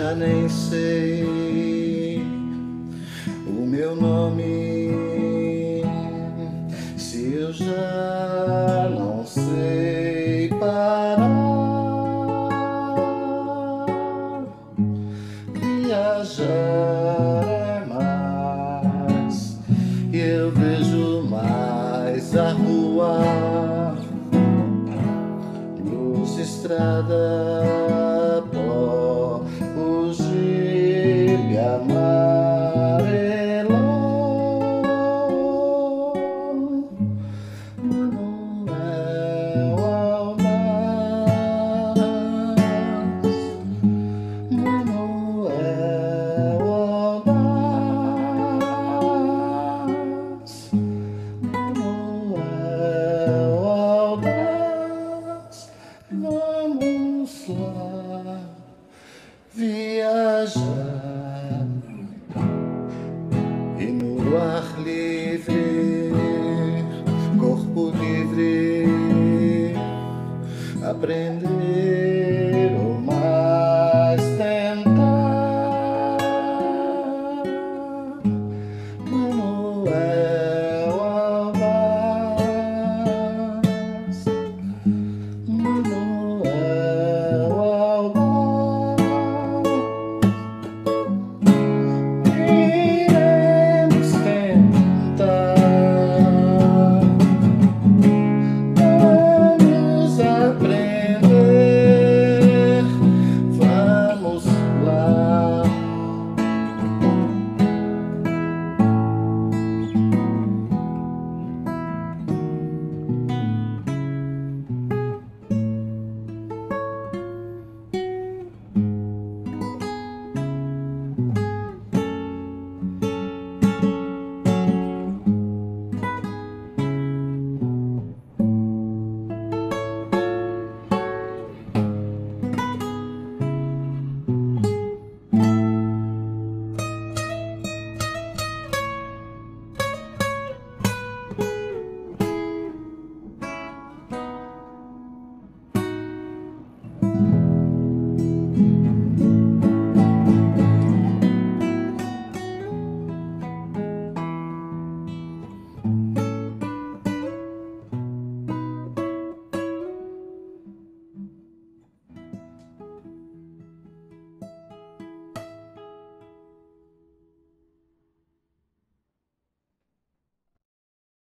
já nem sei o meu nome. Se eu já não sei parar, viajar é mais e eu vejo mais a rua, luz, estrada, corpo livre, aprender.